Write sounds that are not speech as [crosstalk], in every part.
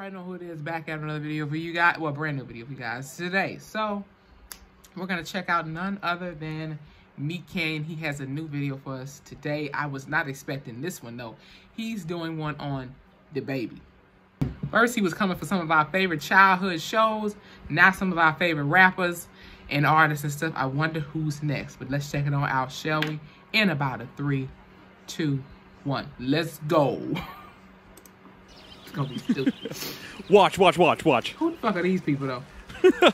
back at another video for you guys. Well, brand new video for you guys today. So, we're going to check out none other than MeatCanyon. He has a new video for us today. I was not expecting this one, though. He's doing one on DaBaby. First, he was coming for some of our favorite childhood shows. Now, some of our favorite rappers and artists and stuff. I wonder who's next. But let's check it on out, shall we? In about a three, two, one. Let's go. [laughs] it's gonna be stupid. Watch, watch, watch, watch. Who the fuck are these people though? [laughs]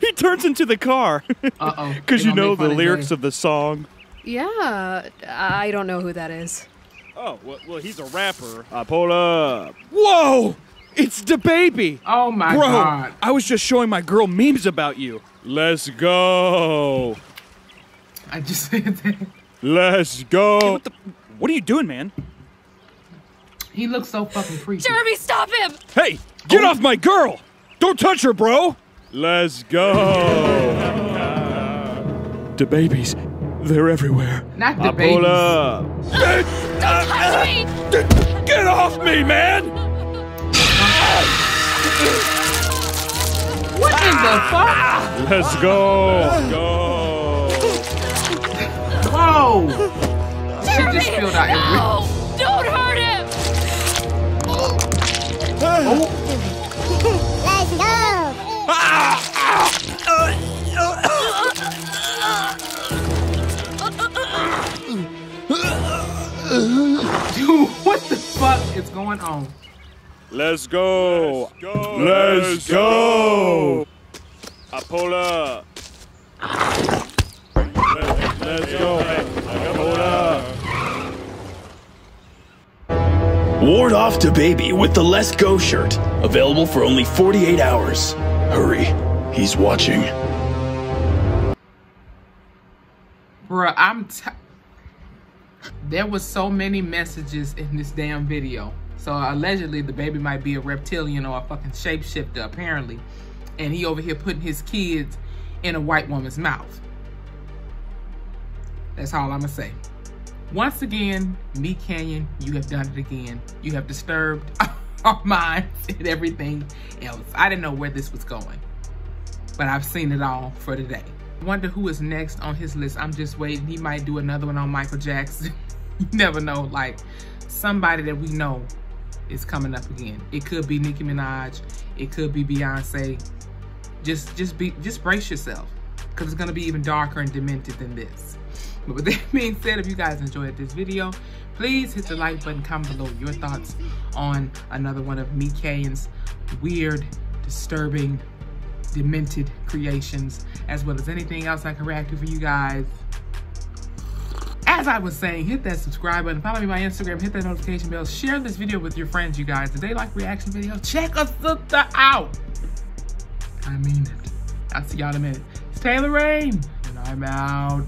he turns into the car. Uh oh. Because [laughs] you know the lyrics of the song. Yeah, I don't know who that is. Oh, well, well he's a rapper. I pull up. Whoa! It's DaBaby. Oh my Bro, god. I was just showing my girl memes about you. Let's go. I just said that. Let's go. What, the, what are you doing, man? He looks so fucking creepy. Jeremy, stop him! Hey, get off my girl! Don't touch her, bro! Let's go. the babies, they're everywhere. Not the I babies. pull up. Don't touch me! Get off me, man! What in the fuck? Let's go. Go. Whoa! Shit just spilled out everywhere. No! Let's go! Dude, what the fuck is going on? Let's go. Let's go. I pull up. Let's go. Ward off to baby with the Let's Go shirt. Available for only 48 hours. Hurry, he's watching. Bruh, I'm There was so many messages in this damn video. So allegedly DaBaby might be a reptilian or a fucking shapeshifter apparently. And he over here putting his kids in a white woman's mouth. That's all I'm gonna say. Once again, MeatCanyon, you have done it again. You have disturbed [laughs] our minds and everything else. I didn't know where this was going, but I've seen it all for today. Wonder who is next on his list. I'm just waiting. He might do another one on Michael Jackson. [laughs] you never know. Like somebody that we know is coming up again. It could be Nicki Minaj. It could be Beyonce. Just, just be, just brace yourself, because it's gonna be even darker and demented than this. But with that [laughs] being said, if you guys enjoyed this video, please hit the like button, comment below your thoughts on another one of Canyon's weird, disturbing, demented creations, as well as anything else I can react to for you guys. As I was saying, hit that subscribe button, follow me on Instagram, hit that notification bell, share this video with your friends, you guys. If they like reaction videos, check us out. I mean it. I'll see y'all in a minute. Taylor Rain, and I'm out.